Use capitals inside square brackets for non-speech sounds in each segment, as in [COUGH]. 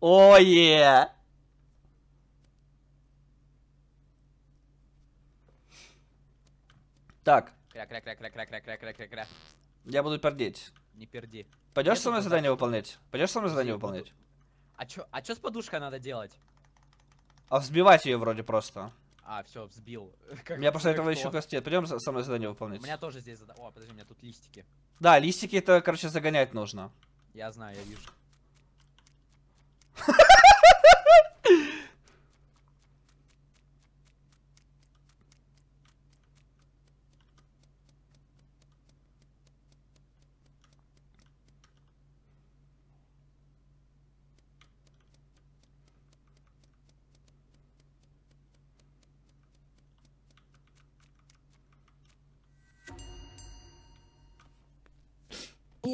Ое! Так, Кря-кря-кря-кря-кря-кря-кря-кря-кря. я буду пердеть. Не перди. Пойдешь со мной задание выполнять? Пойдешь со мной задание выполнять? А чё, а чё с подушкой надо делать? А взбивать ее вроде просто. А, все, взбил. [LAUGHS] У меня просто этого еще костет. Пойдем со мной задание выполнять. У меня тоже здесь зада... О, подожди, у меня тут листики. Да, листики это, короче, загонять нужно. Я знаю, я вижу.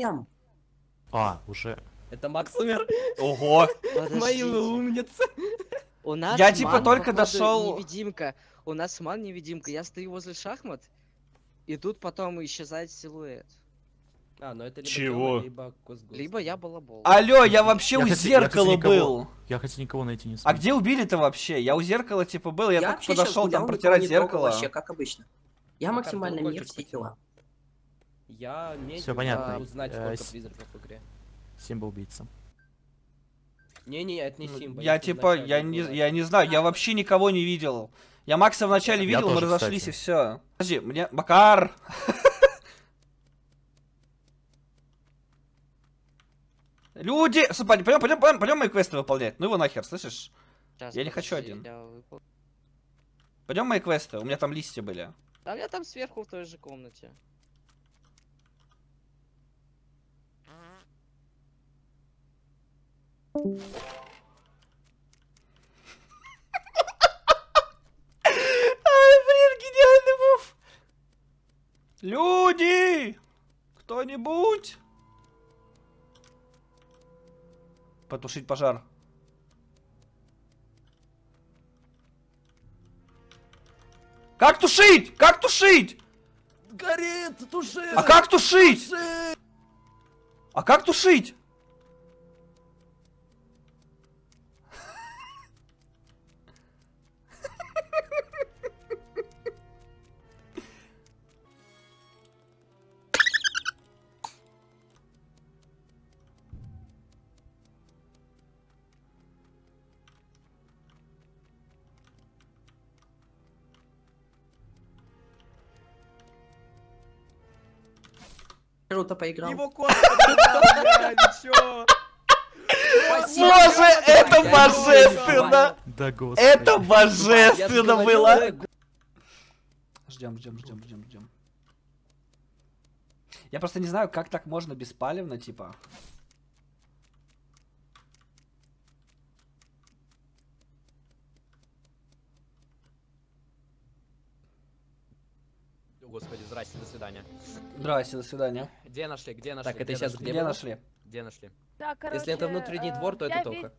Ем. А, уже. Это Макс умер. Ого! [LAUGHS] Мои умницы. У нас Я, типа, ман, только походу, дошёл- Невидимка. У нас ман невидимка. Я стою возле шахмат, и тут потом исчезает силуэт. А, ну это либо Чего? Тёма, либо. Либо я балабол. Алло, я вообще Я у хоть- я хоть зеркала никого- был. Я хотя никого найти не А смог. где убили-то вообще? Я у зеркала типа был, я, только вообще щас подошел там протирать зеркало. Вообще, как обычно. Я Макар, максимально мир все дела. Я медик, Всё понятно. узнать, Э, сколько с- призраков в игре. Симба убийца. Не-не, это не Симба. Я типа, я не, я не знаю, я вообще никого не видел. Я Макса вначале Я видел, мы разошлись кстати. и все. Подожди, мне... Макар! [LAUGHS] Люди! Пойдем, пойдем, пойдем, пойдем мои квесты выполнять. Ну его нахер, слышишь? Сейчас, я не хочу подожди, один. выпол- Пойдем мои квесты, у меня там листья были. А я там сверху в той же комнате. Блин, гениальный мув! Люди! Кто-нибудь? Потушить пожар. Как тушить? Как тушить? Горит, туши! А как тушить? А как тушить? Круто поиграл. Его кот ничего. Боже, это божественно! Да господи. Это божественно было! Ждем, ждем, ждем, ждем, ждем. Я просто не знаю, как так можно беспалевно, типа. Господи, здрасте, до свидания. Здрасте, до свидания. Где нашли, где нашли? Так, это где сейчас нашли? где Где нашли? Где нашли? Так, короче, Если это внутренний э, двор, то я это тока.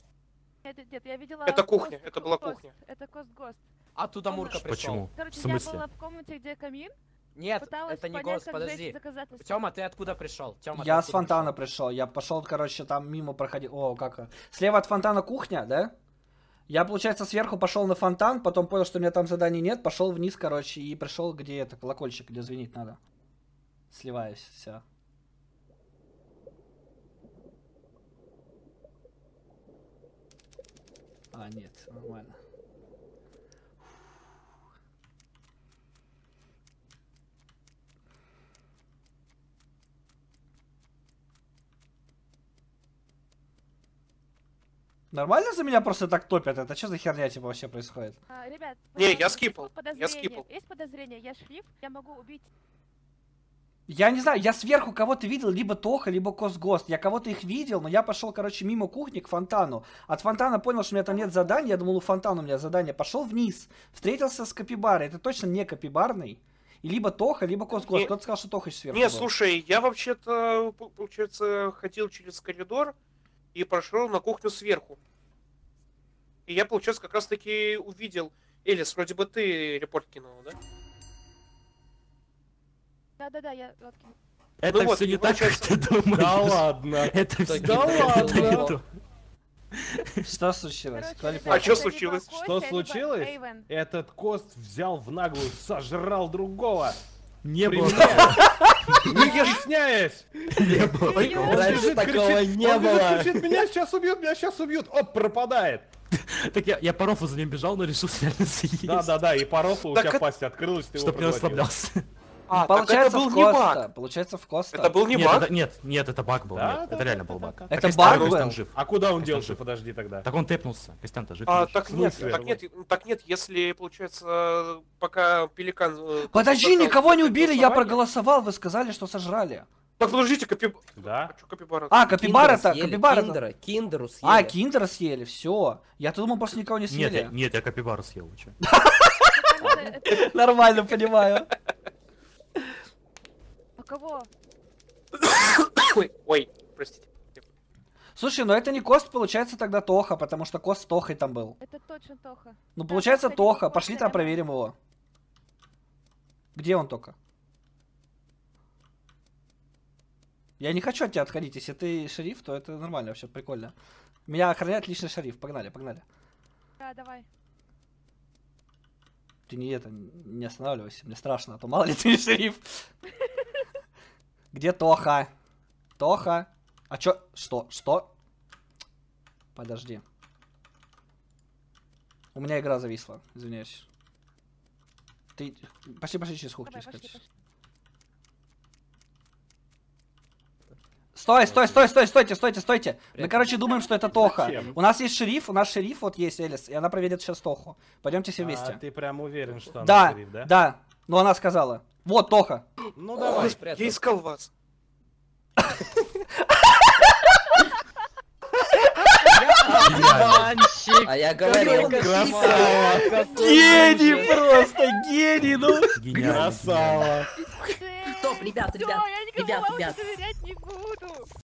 Нет, нет, я видела... Это кухня, это была кухня. Это Кост Гост. А туда Мурка пришел. Почему? Короче, В смысле? я была в комнате, где камин, Нет, пыталась это не понять, как подожди. Тёма, ты откуда пришел? Тёма, Я с фонтана пришёл? пришел. Я пошел, короче, там мимо проходил. О, как. Слева от фонтана кухня, да? Я, получается, сверху пошел на фонтан, потом понял, что у меня там заданий нет, пошел вниз, короче, и пришел, где это, колокольчик, где звенить надо. Сливаюсь, все. А, нет, нормально. Нормально за меня просто так топят? Это что за херня типа вообще происходит? А, ребят, Не, я скипал, я скипал. Есть подозрение, я шриф, я могу убить. Я не знаю, я сверху кого-то видел, либо Тоха, либо Косгост. Я кого-то их видел, но я пошел, короче, мимо кухни к фонтану. От фонтана понял, что у меня там нет задания. Я думал, у фонтана у меня задание. Пошел вниз, встретился с Капибарой. Это точно не Капибарный. И либо Тоха, либо Косгост. Кто-то сказал, что Тоха еще сверху Не, был. слушай, я вообще-то, получается, ходил через коридор и прошел на кухню сверху. И я, получается, как раз-таки увидел... Элис, вроде бы ты репорт кинула, да? Да-да-да, я откину. Это вот, все и не так, как ты думаешь. Да ладно. Это все Да ладно. Что случилось? А либо случилось? Что случилось? Этот кост взял в наглую, сожрал другого. Не было. Не стесняясь. Не было. Раньше такого не было. кричит, меня сейчас убьют, меня сейчас убьют. Оп, пропадает. Так я, я по рофу за ним бежал, но решил реально съесть. Да, да, да, и по рофлу у тебя пасть открылась, ты его Чтоб не расслаблялся. А, так Получается это был в не Коста. баг. Получается в Коста. Это был не Нет, баг. это, нет, нет, это баг был. Да, нет, да, это да, реально да, был баг. да. Это Так, баг Костян был? жив. А куда он делся? жив. Подожди тогда. Так он тэпнулся. Костян-то жив. А, так нет, так нет, так нет, если, получается, пока пеликан... э, Подожди, никого не убили, я проголосовал, вы сказали, что сожрали. Так, подождите, капиб... Да? А чё капибара? А, капибара-то, съели, капибара Киндера, киндеру съели. А, киндера съели, все. Я-то думал, просто никого не Нет, я, съели. нет, я капибару съел. [LAUGHS] Нормально, понимаю. Кого? Ой, [COUGHS] ой, простите. Слушай, ну это не Кост, получается тогда Тоха, потому что Кост с Тохой там был. Это точно Тоха. Ну, Да, получается Тоха, пошли там проверим его. Где он только? Я не хочу от тебя отходить. Если ты шериф, то это нормально, вообще прикольно. Меня охраняет личный шериф. Погнали, погнали. Да, давай. Ты не это, не останавливайся, мне страшно, а то мало ли ты не шериф. [LAUGHS] Где Тоха? Тоха? А чё? Что? Что? Подожди. У меня игра зависла, извиняюсь. Ты... Пошли, пошли через кухню Давай, пошли. Стой, стой, стой, стой, стойте, стойте, стойте. Мы, короче, думаем, что это Тоха. Зачем? У нас есть шериф, у нас шериф вот есть, Элис, и она проверит сейчас Тоху. Пойдемте все А, вместе. ты прям уверен, что она Да, шериф, да? да. Но она сказала. Вот Тоха. Ну давай. спрятал. Я искал вас. Обманщик! А я говорил. Красава. Гений просто, гений, ну. Красава. Стоп, ребят, Всё, ребят, я никому ребят, вам ребят. доверять не буду.